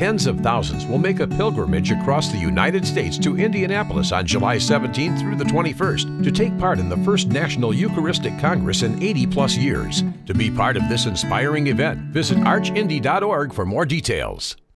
Tens of thousands will make a pilgrimage across the United States to Indianapolis on July 17th through the 21st to take part in the first National Eucharistic Congress in 80 plus years. To be part of this inspiring event, visit archindy.org for more details.